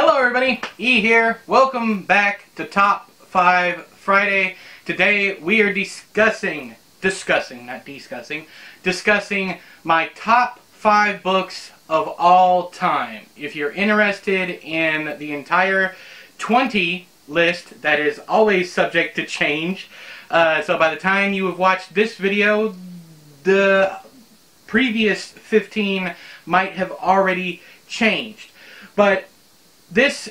Hello everybody, E here. Welcome back to Top 5 Friday. Today we are discussing, discussing, not discussing, discussing my top 5 books of all time. If you're interested in the entire 20 list that is always subject to change, uh, so by the time you have watched this video, the previous 15 might have already changed. But this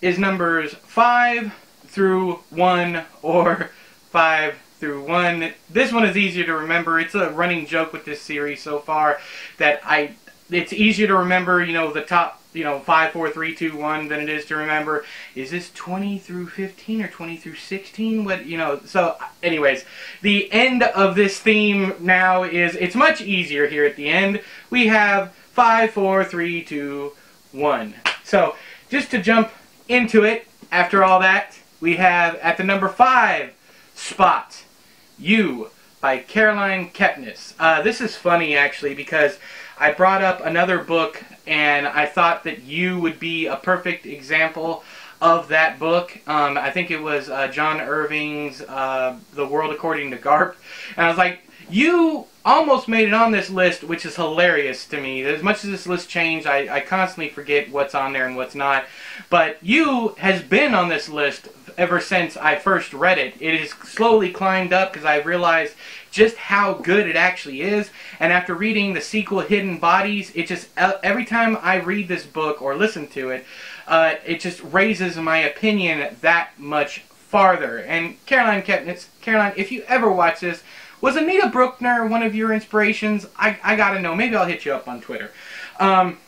is numbers 5 through 1 or 5 through 1. This one is easier to remember. It's a running joke with this series so far that I it's easier to remember, you know, the top, you know, 5, 4, 3, 2, 1 than it is to remember, is this 20 through 15 or 20 through 16? What, you know, so anyways, the end of this theme now is, it's much easier here at the end. We have 5, 4, 3, 2, 1. So, just to jump into it, after all that, we have at the number 5 spot, You by Caroline Kepnes. Uh, this is funny actually because I brought up another book and I thought that You would be a perfect example of that book. Um, I think it was uh, John Irving's uh, The World According to Garp. And I was like, you almost made it on this list, which is hilarious to me. As much as this list changed, I, I constantly forget what's on there and what's not. But you has been on this list ever since I first read it. It has slowly climbed up because I realized just how good it actually is. And after reading the sequel, Hidden Bodies, it just every time I read this book or listen to it, uh, it just raises my opinion that much farther. And Caroline Kepnes, Caroline, if you ever watch this, was Anita Brookner one of your inspirations? I, I gotta know. Maybe I'll hit you up on Twitter. Um,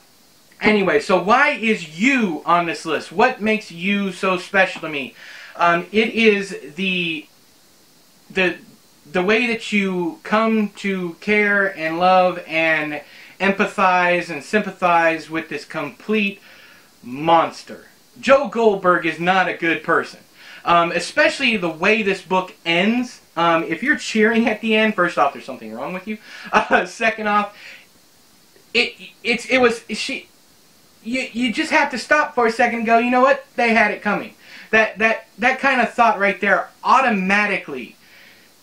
anyway, so why is you on this list? What makes you so special to me? Um, it is the the the way that you come to care and love and empathize and sympathize with this complete monster. Joe Goldberg is not a good person. Um, especially the way this book ends. Um, if you're cheering at the end, first off, there's something wrong with you. Uh, second off, it it's it was she. You you just have to stop for a second and go. You know what? They had it coming. That that that kind of thought right there automatically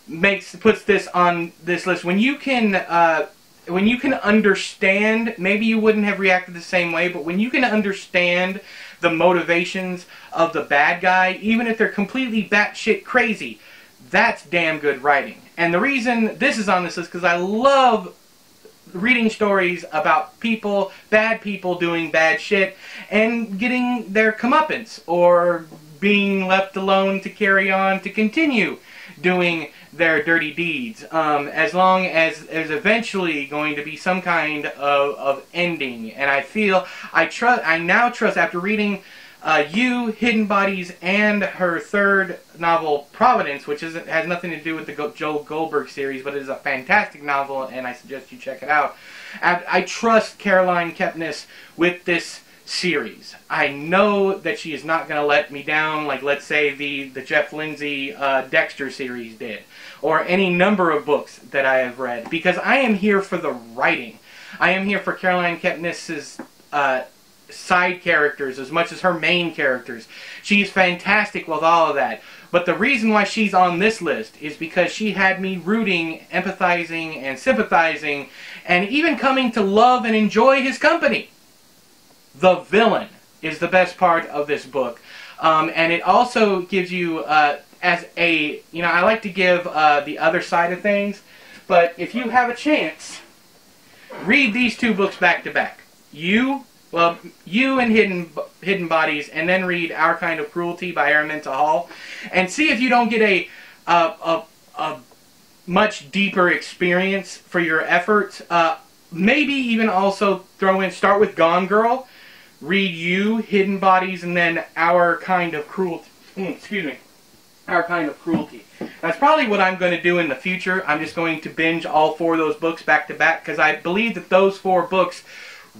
makes puts this on this list. When you can. Uh, when you can understand, maybe you wouldn't have reacted the same way, but when you can understand the motivations of the bad guy, even if they're completely batshit crazy, that's damn good writing. And the reason this is on this list because I love reading stories about people, bad people doing bad shit, and getting their comeuppance, or being left alone to carry on to continue doing their dirty deeds. Um, as long as there's eventually going to be some kind of, of ending. And I feel, I trust, I now trust after reading uh, You, Hidden Bodies, and her third novel, Providence, which isn't, has nothing to do with the Go Joe Goldberg series, but it is a fantastic novel, and I suggest you check it out. I, I trust Caroline Kepnes with this series. I know that she is not going to let me down like, let's say, the, the Jeff Lindsay uh, Dexter series did, or any number of books that I have read, because I am here for the writing. I am here for Caroline Kepnes's uh, side characters as much as her main characters. She's fantastic with all of that. But the reason why she's on this list is because she had me rooting, empathizing, and sympathizing, and even coming to love and enjoy his company the villain is the best part of this book. Um, and it also gives you, uh, as a, you know, I like to give uh, the other side of things, but if you have a chance, read these two books back to back. You, well, you and Hidden Hidden Bodies, and then read Our Kind of Cruelty by Araminta Hall, and see if you don't get a, a, a, a much deeper experience for your efforts. Uh, maybe even also throw in, start with Gone Girl, read you, Hidden Bodies, and then Our Kind of Cruelty. Mm, excuse me. Our Kind of Cruelty. That's probably what I'm going to do in the future. I'm just going to binge all four of those books back to back because I believe that those four books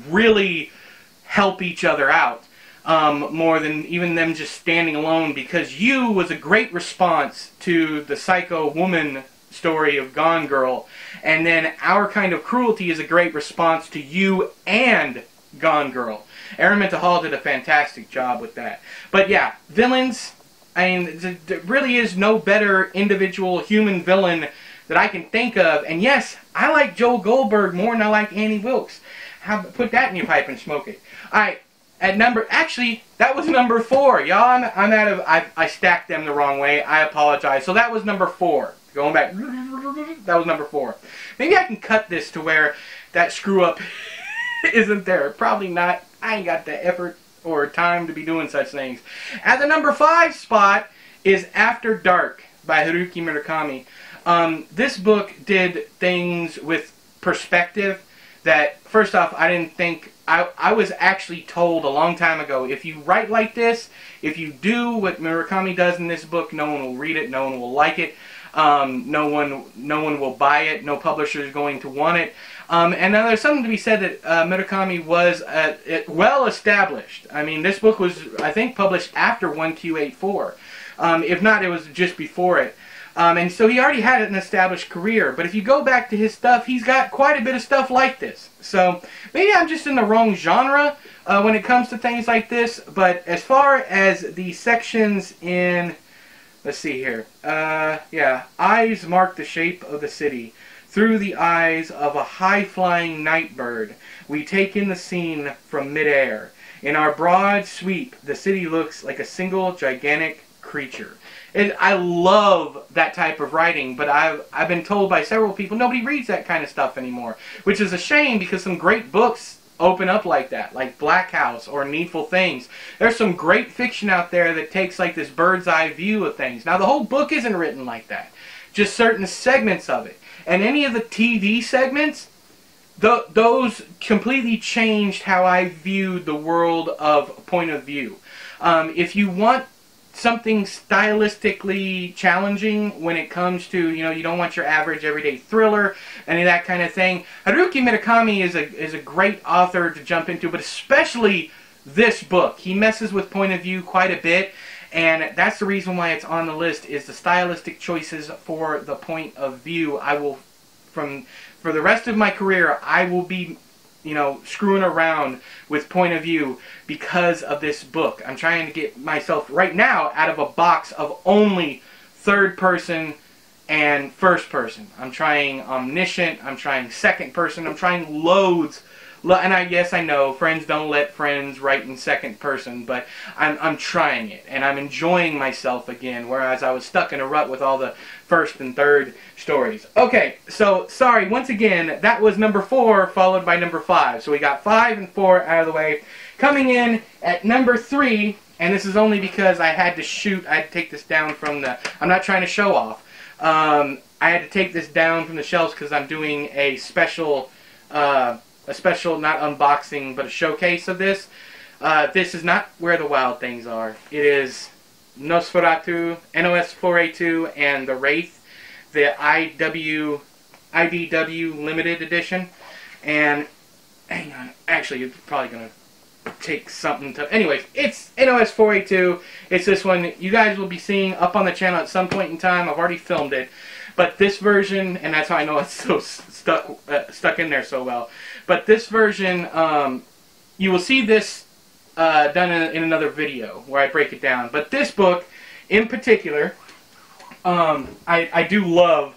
really help each other out. Um, more than even them just standing alone because you was a great response to the psycho woman story of Gone Girl and then our kind of cruelty is a great response to you and Gone Girl Araminta Hall did a fantastic job with that. But yeah, villains. I mean, there really is no better individual human villain that I can think of. And yes, I like Joel Goldberg more than I like Annie Wilkes. Put that in your pipe and smoke it. All right, at number, actually, that was number four. Y'all, I'm, I'm out of, I, I stacked them the wrong way. I apologize. So that was number four. Going back, that was number four. Maybe I can cut this to where that screw up isn't there. Probably not. I ain't got the effort or time to be doing such things. At the number five spot is After Dark by Haruki Murakami. Um, this book did things with perspective that, first off, I didn't think. I, I was actually told a long time ago if you write like this, if you do what Murakami does in this book, no one will read it, no one will like it. Um, no one, no one will buy it. No publisher is going to want it. Um, and now there's something to be said that uh, Murakami was uh, well established. I mean, this book was, I think, published after 1Q84. Um, if not, it was just before it. Um, and so he already had an established career. But if you go back to his stuff, he's got quite a bit of stuff like this. So maybe I'm just in the wrong genre uh, when it comes to things like this. But as far as the sections in, let's see here. Uh, yeah, eyes mark the shape of the city. Through the eyes of a high-flying night bird, we take in the scene from midair. In our broad sweep, the city looks like a single gigantic creature. I love that type of writing, but I've, I've been told by several people nobody reads that kind of stuff anymore, which is a shame because some great books open up like that, like Black House or Needful Things. There's some great fiction out there that takes like this bird's eye view of things. Now the whole book isn't written like that, just certain segments of it. And any of the TV segments, th those completely changed how I viewed the world of point of view. Um, if you want something stylistically challenging when it comes to, you know, you don't want your average everyday thriller, any of that kind of thing. Haruki Murakami is a, is a great author to jump into, but especially this book. He messes with point of view quite a bit, and that's the reason why it's on the list, is the stylistic choices for the point of view. I will, from for the rest of my career, I will be you know, screwing around with point of view because of this book. I'm trying to get myself right now out of a box of only third person and first person. I'm trying omniscient, I'm trying second person, I'm trying loads and I yes I know friends don't let friends write in second person, but I'm I'm trying it and I'm enjoying myself again. Whereas I was stuck in a rut with all the first and third stories. Okay, so sorry once again that was number four followed by number five. So we got five and four out of the way. Coming in at number three, and this is only because I had to shoot. I had to take this down from the. I'm not trying to show off. Um, I had to take this down from the shelves because I'm doing a special. Uh, a special, not unboxing, but a showcase of this. Uh, this is not where the wild things are. It is Nosferatu, NOS4A2, and the Wraith, the IW, IDW limited edition. And hang on, actually, it's probably gonna take something to. Anyways, it's NOS4A2. It's this one that you guys will be seeing up on the channel at some point in time. I've already filmed it. But this version, and that's how I know it's so stuck uh, stuck in there so well. But this version, um, you will see this uh, done in, in, another video where I break it down. But this book, in particular, um, I, I do love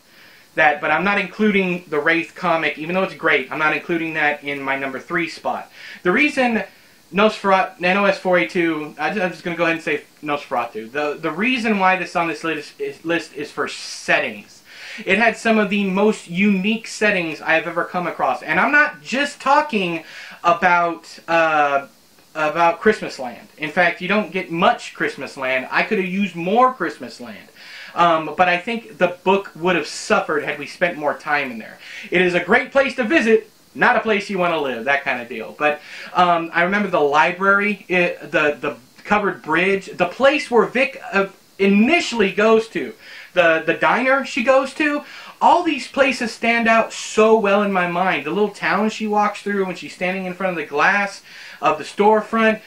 that, but I'm not including the Wraith comic, even though it's great. I'm not including that in my number three spot. The reason Nosferatu, NOS4A2, I'm just going to go ahead and say Nosferatu. The, the reason why this on this list is, list is for settings. It had some of the most unique settings I have ever come across. And I'm not just talking about uh, about Christmas Land. In fact, you don't get much Christmas Land. I could have used more Christmas Land. Um, but I think the book would have suffered had we spent more time in there. It is a great place to visit, not a place you want to live, that kind of deal. But um, I remember the library, it, the, the covered bridge, the place where Vic uh, initially goes to the, the diner she goes to, all these places stand out so well in my mind. The little town she walks through when she's standing in front of the glass of the storefront.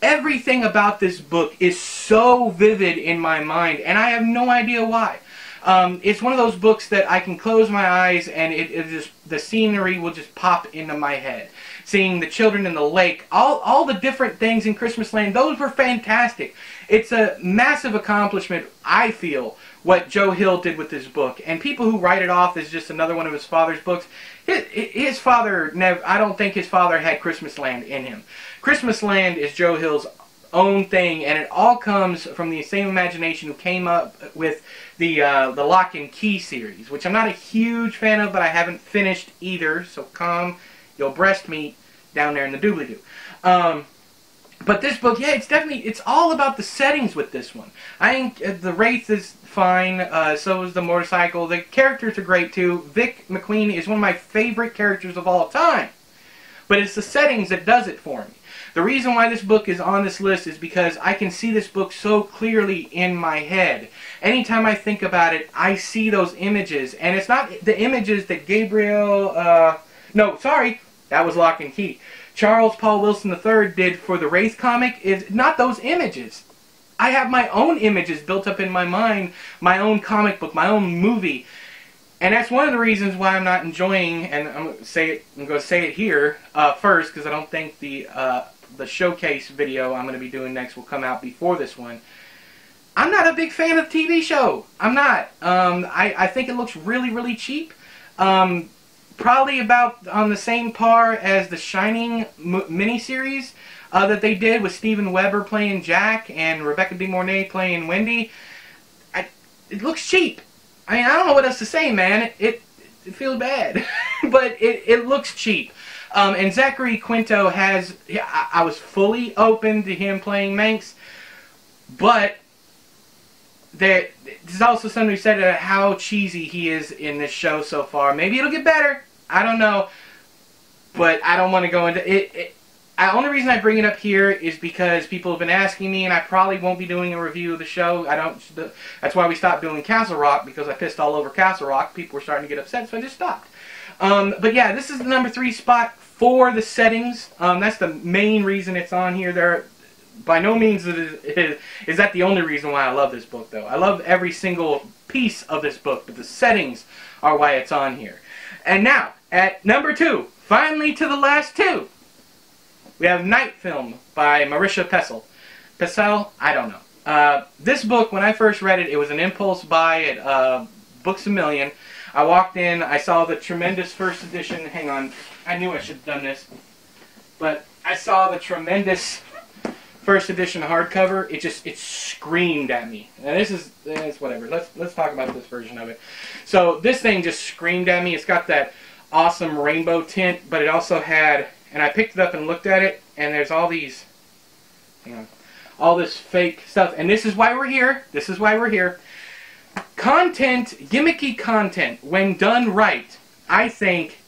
Everything about this book is so vivid in my mind, and I have no idea why. Um, it's one of those books that I can close my eyes and it, it just the scenery will just pop into my head. seeing the children in the lake, all, all the different things in Christmas Land, those were fantastic. It's a massive accomplishment, I feel, what Joe Hill did with this book. And people who write it off as just another one of his father's books, his, father never, I don't think his father had Christmas Land in him. Christmas Land is Joe Hill's own thing, and it all comes from the same imagination who came up with the uh, the Locke and Key series, which I'm not a huge fan of, but I haven't finished either. So calm your breast meat down there in the doobly doo. Um, but this book, yeah, it's definitely it's all about the settings with this one. I think uh, the wraith is fine. Uh, so is the motorcycle. The characters are great too. Vic McQueen is one of my favorite characters of all time. But it's the settings that does it for me. The reason why this book is on this list is because I can see this book so clearly in my head. Anytime I think about it, I see those images. And it's not the images that Gabriel, uh, no, sorry, that was Locke and Key. Charles Paul Wilson III did for the Wraith comic is not those images. I have my own images built up in my mind, my own comic book, my own movie. And that's one of the reasons why I'm not enjoying, and I'm going to say it, I'm going to say it here uh, first, because I don't think the uh, the showcase video I'm going to be doing next will come out before this one. I'm not a big fan of TV show. I'm not. Um, I, I think it looks really, really cheap. Um, probably about on the same par as the Shining miniseries uh, that they did with Steven Weber playing Jack and Rebecca De Mornay playing Wendy. I, it looks cheap. I mean, I don't know what else to say, man. It, it, feels bad. but it, it looks cheap. Um, and Zachary Quinto has, I, I was fully open to him playing Manx, but there, there's also somebody who said how cheesy he is in this show so far. Maybe it'll get better. I don't know. But I don't want to go into it. it the only reason I bring it up here is because people have been asking me, and I probably won't be doing a review of the show. I don't. That's why we stopped doing Castle Rock because I pissed all over Castle Rock. People were starting to get upset, so I just stopped. Um, but yeah, this is the number three spot for the settings. Um, that's the main reason it's on here. There, by no means is, is that the only reason why I love this book, though. I love every single piece of this book, but the settings are why it's on here. And now, at number two, finally to the last two, we have Night Film by Marisha Pessl. Pessl, I don't know. Uh, this book, when I first read it, it was an impulse buy at uh, Books A Million. I walked in, I saw the tremendous first edition. Hang on, I knew I should have done this. But I saw the tremendous first edition hardcover. It just it screamed at me. And this is it's whatever. Let's let's talk about this version of it. So this thing just screamed at me. It's got that awesome rainbow tint, but it also had and I picked it up and looked at it and there's all these hang on, all this fake stuff. And this is why we're here. This is why we're here. Content, gimmicky content, when done right, I think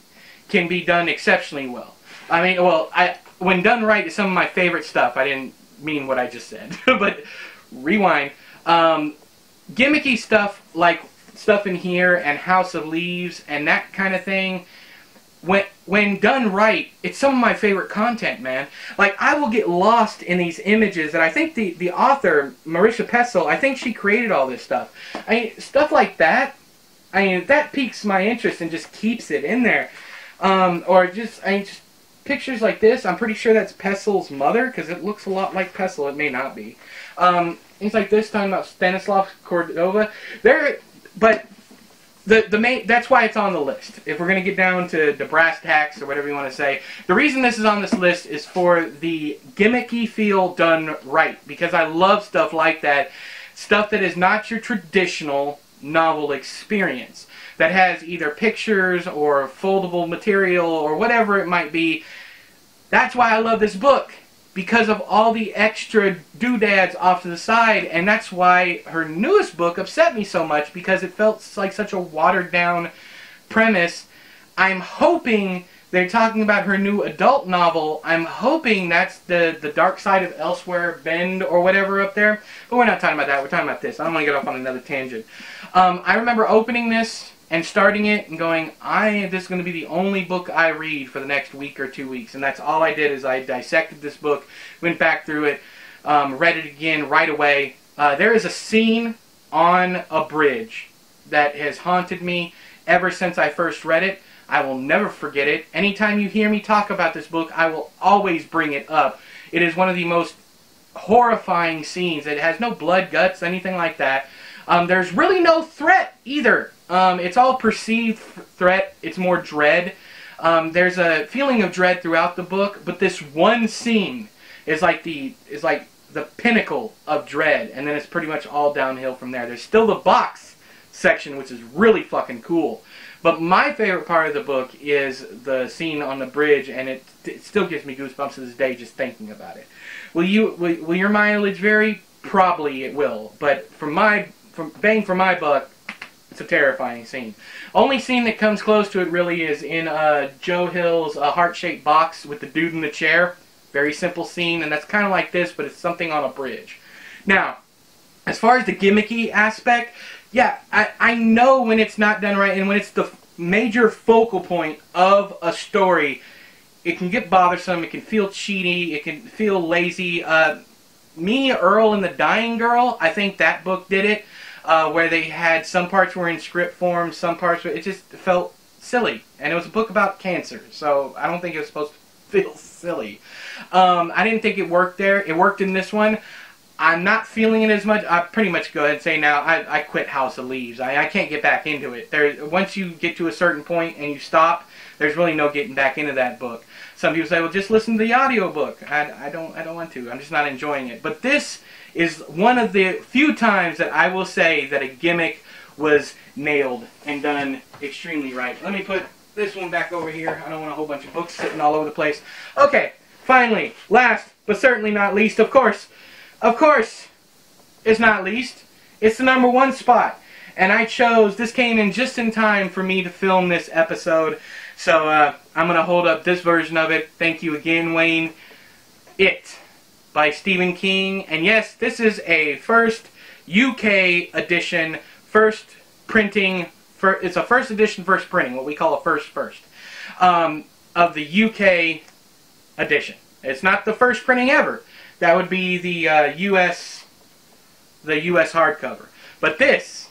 can be done exceptionally well. I mean, well, I when done right is some of my favorite stuff. I didn't mean what I just said, but rewind. Um, gimmicky stuff like stuff in here and House of Leaves and that kind of thing. When when done right, it's some of my favorite content, man. Like I will get lost in these images, and I think the the author Marisha Pessl, I think she created all this stuff. I mean, stuff like that. I mean, that piques my interest and just keeps it in there. Um, or just, I mean, just pictures like this. I'm pretty sure that's Pessl's mother because it looks a lot like Pessl. It may not be. Um, things like this talking about Stanislav Cordova. There, but the the main that's why it's on the list. If we're gonna get down to the brass tacks or whatever you want to say, the reason this is on this list is for the gimmicky feel done right because I love stuff like that, stuff that is not your traditional novel experience that has either pictures or foldable material or whatever it might be. That's why I love this book because of all the extra doodads off to the side and that's why her newest book upset me so much because it felt like such a watered down premise. I'm hoping they're talking about her new adult novel. I'm hoping that's the, the dark side of Elsewhere Bend or whatever up there. But we're not talking about that. We're talking about this. I don't want to get off on another tangent. Um, I remember opening this and starting it and going, I this is going to be the only book I read for the next week or two weeks, and that's all I did is I dissected this book, went back through it, um, read it again right away. Uh, there is a scene on a bridge that has haunted me ever since I first read it. I will never forget it. Anytime you hear me talk about this book, I will always bring it up. It is one of the most horrifying scenes. It has no blood, guts, anything like that. Um, there's really no threat either. Um, it's all perceived threat. It's more dread. Um, there's a feeling of dread throughout the book, but this one scene is like the is like the pinnacle of dread, and then it's pretty much all downhill from there. There's still the box section, which is really fucking cool. But my favorite part of the book is the scene on the bridge, and it, it still gives me goosebumps to this day just thinking about it. Will you will, will your mileage vary? Probably it will, but from my from bang for my buck, it's a terrifying scene. Only scene that comes close to it really is in uh, Joe Hill's uh, heart-shaped box with the dude in the chair. Very simple scene, and that's kind of like this, but it's something on a bridge. Now, as far as the gimmicky aspect, yeah, I, I know when it's not done right, and when it's the major focal point of a story, it can get bothersome, it can feel cheaty, it can feel lazy. Uh, me, Earl, and the Dying Girl, I think that book did it uh, where they had some parts were in script form, some parts were, it just felt silly. And it was a book about cancer, so I don't think it was supposed to feel silly. Um, I didn't think it worked there. It worked in this one. I'm not feeling it as much. I pretty much go ahead and say now I, I quit House of Leaves. I, I can't get back into it. There, once you get to a certain point and you stop, there's really no getting back into that book. Some people say, well, just listen to the audio book. I, I don't I don't want to. I'm just not enjoying it. But this is one of the few times that I will say that a gimmick was nailed and done extremely right. Let me put this one back over here. I don't want a whole bunch of books sitting all over the place. Okay, finally, last but certainly not least, of course, of course, it's not least, it's the number one spot. And I chose, this came in just in time for me to film this episode. So uh, I'm going to hold up this version of it. Thank you again, Wayne. It by Stephen King. And yes, this is a first UK edition, first printing, for, it's a first edition, first printing, what we call a first first, um, of the UK edition. It's not the first printing ever. That would be the uh, US, the US hardcover. But this,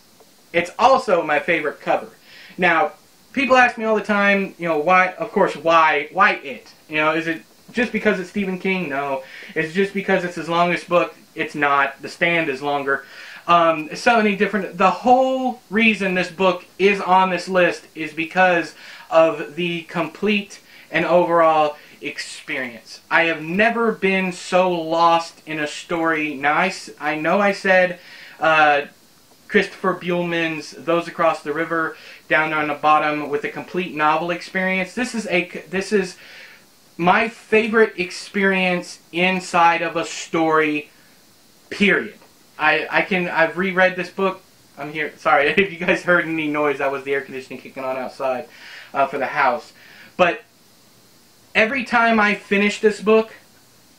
it's also my favorite cover. Now, people ask me all the time, you know, why, of course, why, why it? You know, is it just because it's Stephen King? No. It's just because it's his longest book? It's not. The Stand is longer. Um, so many different. The whole reason this book is on this list is because of the complete and overall experience. I have never been so lost in a story. Now, I, I know I said uh, Christopher Buehlman's Those Across the River down on the bottom with a complete novel experience. This is a this is my favorite experience inside of a story, period. I, I can, I've reread this book. I'm here, sorry, if you guys heard any noise, that was the air conditioning kicking on outside uh, for the house. But every time I finish this book,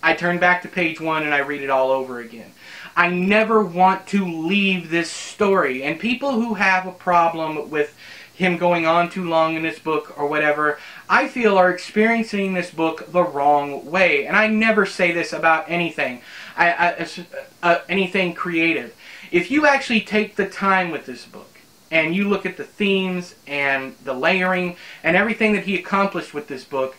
I turn back to page one and I read it all over again. I never want to leave this story. And people who have a problem with him going on too long in this book or whatever, I feel are experiencing this book the wrong way. And I never say this about anything, I, I, uh, anything creative. If you actually take the time with this book and you look at the themes and the layering and everything that he accomplished with this book,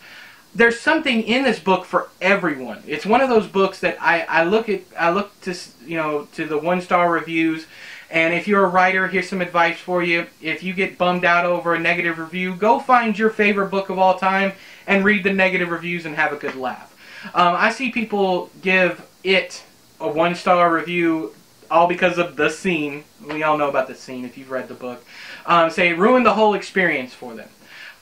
there's something in this book for everyone. It's one of those books that I, I look at I look to you know to the one star reviews and if you're a writer, here's some advice for you. If you get bummed out over a negative review, go find your favorite book of all time and read the negative reviews and have a good laugh. Um, I see people give it a one star review all because of the scene. We all know about the scene if you've read the book. Um, say it ruined the whole experience for them.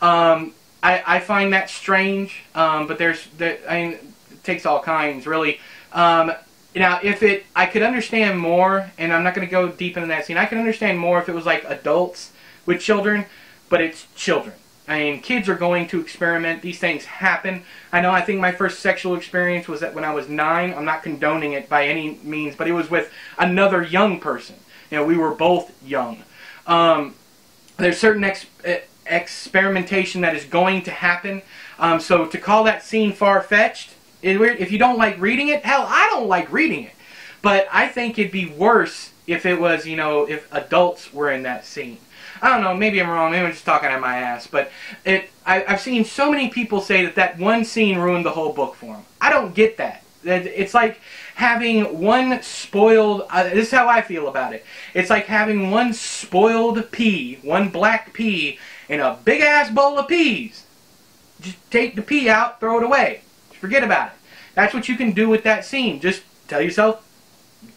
Um, I, I, find that strange, um, but there's, there, I mean, it takes all kinds, really. Now, if it, I could understand more, and I'm not going to go deep into that scene. I can understand more if it was like adults with children, but it's children. I mean, kids are going to experiment. These things happen. I know. I think my first sexual experience was that when I was nine. I'm not condoning it by any means, but it was with another young person. You know, we were both young. Um, there's certain ex experimentation that is going to happen. Um, so to call that scene far-fetched if you don't like reading it, hell, I don't like reading it. But I think it'd be worse if it was, you know, if adults were in that scene. I don't know, maybe I'm wrong, maybe I'm just talking out my ass, but it I, I've seen so many people say that that one scene ruined the whole book for them. I don't get that. It's like having one spoiled, uh, this is how I feel about it. It's like having one spoiled pea, one black pea, in a big ass bowl of peas. Just take the pea out, throw it away. Forget about it. That's what you can do with that scene. Just tell yourself,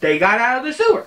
they got out of the sewer.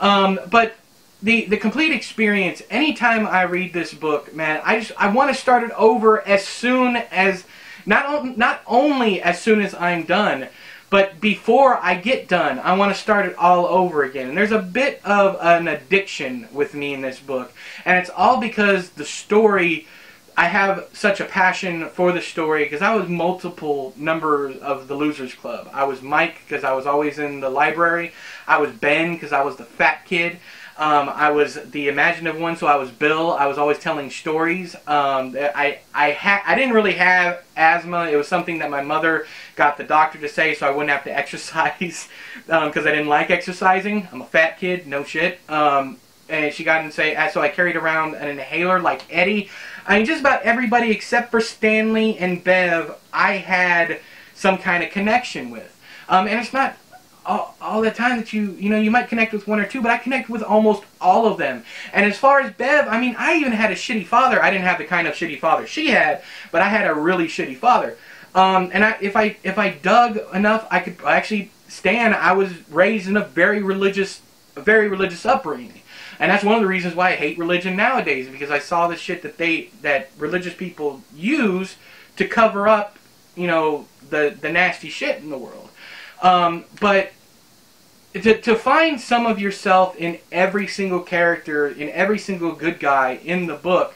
Um, but the the complete experience. Anytime I read this book, man, I just I want to start it over as soon as not not only as soon as I'm done, but before I get done, I want to start it all over again. And there's a bit of an addiction with me in this book, and it's all because the story. I have such a passion for the story because I was multiple members of the Losers Club. I was Mike because I was always in the library. I was Ben because I was the fat kid. Um, I was the imaginative one, so I was Bill. I was always telling stories. Um, I I ha- I didn't really have asthma. It was something that my mother got the doctor to say, so I wouldn't have to exercise because um, I didn't like exercising. I'm a fat kid, no shit. Um, and she got to say, so I carried around an inhaler like Eddie. I mean, just about everybody except for Stanley and Bev, I had some kind of connection with. Um, and it's not all, all the time that you, you know, you might connect with one or two, but I connect with almost all of them. And as far as Bev, I mean, I even had a shitty father. I didn't have the kind of shitty father she had, but I had a really shitty father. Um, and I, if I if I dug enough, I could actually stand. I was raised in a very religious, very religious upbringing, and that's one of the reasons why I hate religion nowadays because I saw the shit that they that religious people use to cover up, you know, the the nasty shit in the world. Um, but to, to find some of yourself in every single character, in every single good guy in the book,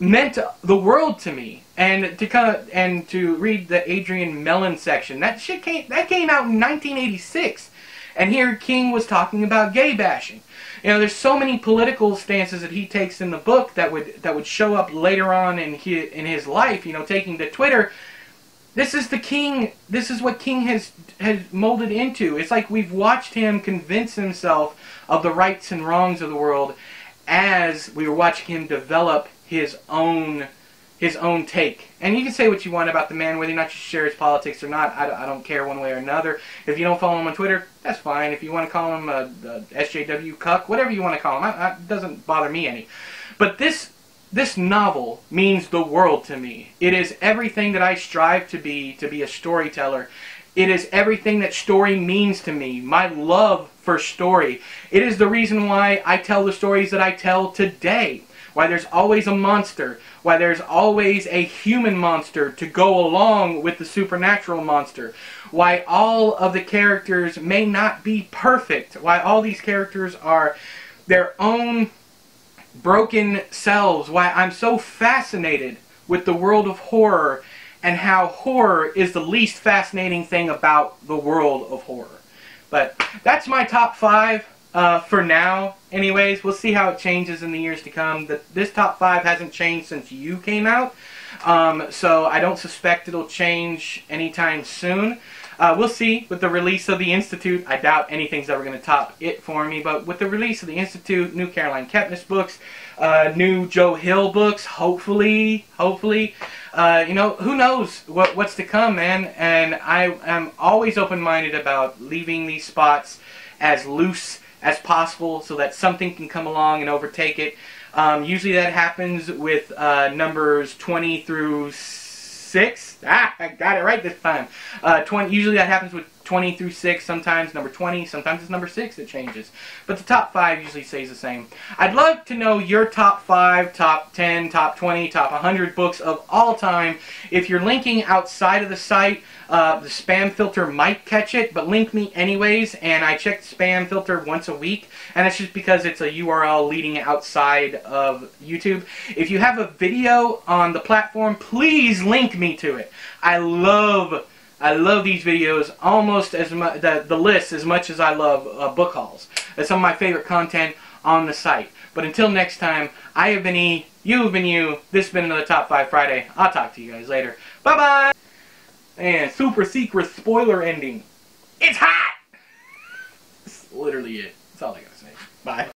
meant the world to me. And to kind of, and to read the Adrian Mellon section, that shit came that came out in 1986, and here King was talking about gay bashing. You know, there's so many political stances that he takes in the book that would that would show up later on in his, in his life. You know, taking to Twitter this is the king. This is what King has has molded into. It's like we've watched him convince himself of the rights and wrongs of the world as we were watching him develop his own his own take. And you can say what you want about the man, whether or not you share his politics or not. I, I don't care one way or another. If you don't follow him on Twitter, that's fine. If you want to call him a, a SJW cuck, whatever you want to call him, it doesn't bother me any. But this this novel means the world to me. It is everything that I strive to be, to be a storyteller. It is everything that story means to me. My love for story. It is the reason why I tell the stories that I tell today. Why there's always a monster. Why there's always a human monster to go along with the supernatural monster. Why all of the characters may not be perfect. Why all these characters are their own broken selves, why I'm so fascinated with the world of horror and how horror is the least fascinating thing about the world of horror. But that's my top five uh, for now. Anyways, we'll see how it changes in the years to come. The, this top five hasn't changed since you came out, um, so I don't suspect it'll change anytime soon. Uh, we'll see with the release of the Institute. I doubt anything's ever going to top it for me, but with the release of the Institute, new Caroline Kepnes books, uh, new Joe Hill books, hopefully, hopefully, uh, you know, who knows what what's to come, man. And I am always open-minded about leaving these spots as loose as possible so that something can come along and overtake it. Um, usually that happens with uh, numbers 20 through six. Ah, I got it right this time. Uh, 20. Usually that happens with 20 through 6, sometimes number 20, sometimes it's number 6 that changes. But the top 5 usually stays the same. I'd love to know your top 5, top 10, top 20, top 100 books of all time. If you're linking outside of the site, uh, the spam filter might catch it, but link me anyways, and I check the spam filter once a week, and that's just because it's a URL leading outside of YouTube. If you have a video on the platform, please link me to it. I love I love these videos almost as much, the, the list as much as I love uh, book hauls. It's some of my favorite content on the site. But until next time, I have been E, you have been you, this has been another Top 5 Friday. I'll talk to you guys later. Bye-bye! And super secret spoiler ending. It's hot! That's literally it. That's all I gotta say. Bye.